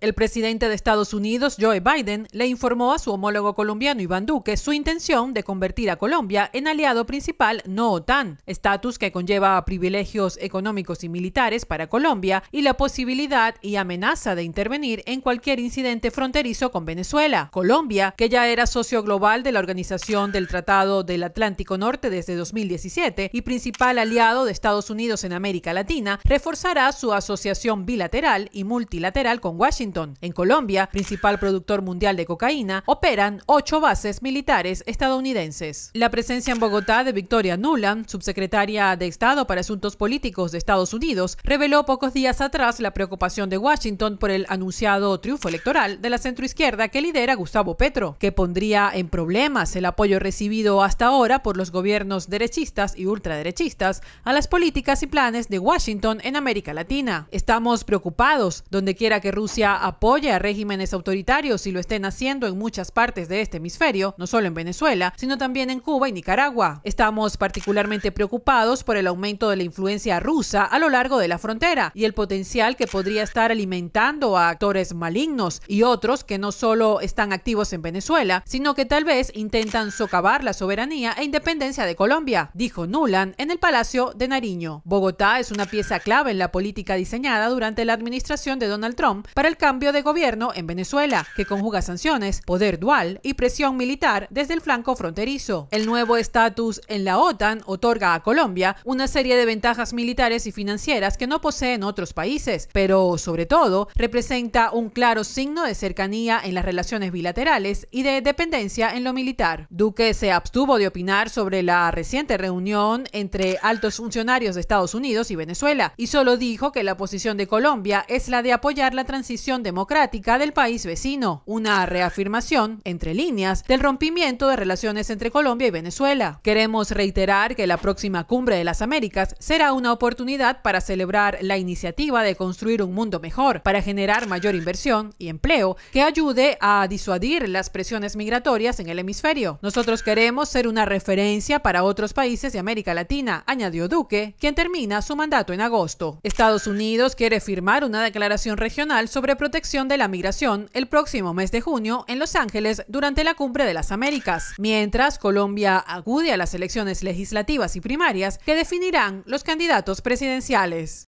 El presidente de Estados Unidos, Joe Biden, le informó a su homólogo colombiano Iván Duque su intención de convertir a Colombia en aliado principal no OTAN, estatus que conlleva privilegios económicos y militares para Colombia y la posibilidad y amenaza de intervenir en cualquier incidente fronterizo con Venezuela. Colombia, que ya era socio global de la Organización del Tratado del Atlántico Norte desde 2017 y principal aliado de Estados Unidos en América Latina, reforzará su asociación bilateral y multilateral con Washington en Colombia, principal productor mundial de cocaína, operan ocho bases militares estadounidenses. La presencia en Bogotá de Victoria Nuland, subsecretaria de Estado para Asuntos Políticos de Estados Unidos, reveló pocos días atrás la preocupación de Washington por el anunciado triunfo electoral de la centroizquierda que lidera Gustavo Petro, que pondría en problemas el apoyo recibido hasta ahora por los gobiernos derechistas y ultraderechistas a las políticas y planes de Washington en América Latina. Estamos preocupados donde quiera que Rusia apoya a regímenes autoritarios y lo estén haciendo en muchas partes de este hemisferio, no solo en Venezuela, sino también en Cuba y Nicaragua. Estamos particularmente preocupados por el aumento de la influencia rusa a lo largo de la frontera y el potencial que podría estar alimentando a actores malignos y otros que no solo están activos en Venezuela, sino que tal vez intentan socavar la soberanía e independencia de Colombia, dijo Nuland en el Palacio de Nariño. Bogotá es una pieza clave en la política diseñada durante la administración de Donald Trump para el cambio de gobierno en Venezuela, que conjuga sanciones, poder dual y presión militar desde el flanco fronterizo. El nuevo estatus en la OTAN otorga a Colombia una serie de ventajas militares y financieras que no poseen otros países, pero sobre todo representa un claro signo de cercanía en las relaciones bilaterales y de dependencia en lo militar. Duque se abstuvo de opinar sobre la reciente reunión entre altos funcionarios de Estados Unidos y Venezuela y solo dijo que la posición de Colombia es la de apoyar la transición democrática del país vecino, una reafirmación, entre líneas, del rompimiento de relaciones entre Colombia y Venezuela. Queremos reiterar que la próxima cumbre de las Américas será una oportunidad para celebrar la iniciativa de construir un mundo mejor, para generar mayor inversión y empleo que ayude a disuadir las presiones migratorias en el hemisferio. Nosotros queremos ser una referencia para otros países de América Latina, añadió Duque, quien termina su mandato en agosto. Estados Unidos quiere firmar una declaración regional sobre protección de la migración el próximo mes de junio en Los Ángeles durante la Cumbre de las Américas, mientras Colombia acude a las elecciones legislativas y primarias que definirán los candidatos presidenciales.